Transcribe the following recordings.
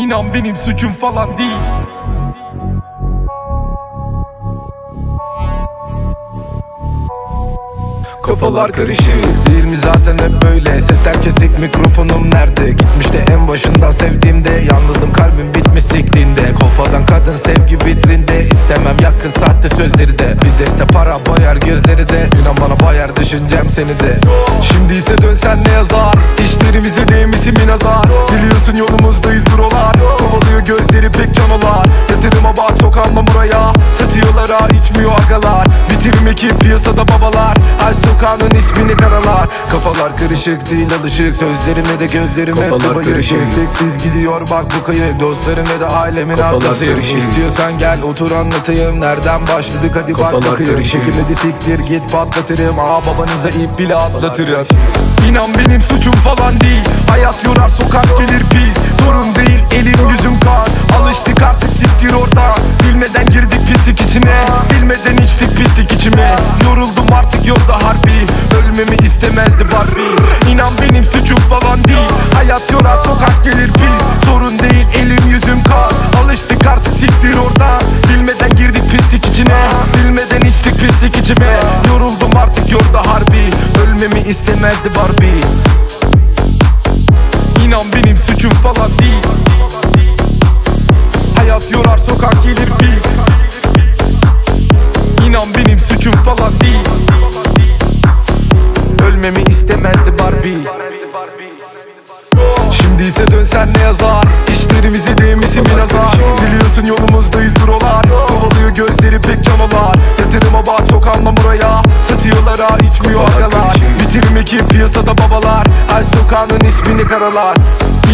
İnan benim suçum falan değil. Kafalar karışık. Değil mi zaten hep böyle? Sesler kesik mikrofonum nerede? Gitmiş de en başından sevdiğimde Yalnızdım kalbim bitmiş siktiğinde. Kolpadan kadın sevgi vitrinde istemem yakın sahte sözleri de. Bir deste para bayar gözleri de. İnan bana bayar düşüncem seni de. Şimdi ise dönsen ne yazar? İşlerimize değmişim nazar Biliyorsun yolumuzdayız buralar canolar Yatırıma bak sokağımda buraya? Satıyorlar ha içmiyor agalar. Bitirim ekip piyasada babalar. Ay sokağının ismini karalar. Kafalar karışık değil alışık. Sözlerime de gözlerime Kafalar karışık. Siz gidiyor bak bu kayıp Dostlarım ve de ailemin Kafalar arkasıyım karışık. İstiyorsan gel otur anlatayım. Nereden başladık? Hadi bak bakayım. karışık. Çekilmedi siktir git patlatırım. Aa babanıza ip bile atlatırım. İnan benim suçum falan değil. Hayat yorar sokak gelir pis. Sorun değil elim yüzüm yolda harbi. Ölmemi istemezdi Barbie. İnan benim suçum falan değil. Hayat yorar sokak gelir pis Sorun değil elim yüzüm kan Alıştık artık siktir oradan. Bilmeden girdik pislik içine. Bilmeden içtik pislik içime. Yoruldum artık yolda harbi. Ölmemi istemezdi Barbie. İnan benim suçum falan değil suçum falan değil. Ölmemi istemezdi Barbie. Şimdi ise dönsen ne yazar? İşlerimize değmişim bir nazar? Biliyorsun yolumuzdayız buralar. Kovalıyor gözleri pek canolar Yatırıma bak sokağımdan buraya. Satıyorlar ha içmiyor agalar Bitirim ekip piyasada babalar. Ay sokağının ismini karalar.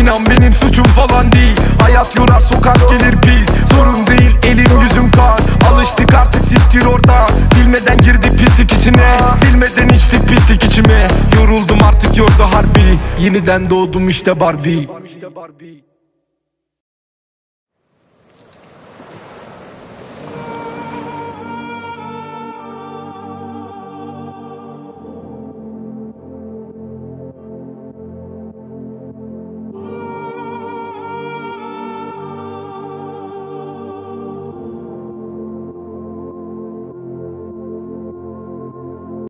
İnan benim suçum falan değil. Hayat yorar sokak gelir pis girdik içine Bilmeden içtik pislik içime. Yoruldum artık yordu harbi. Yeniden doğdum işte Barbie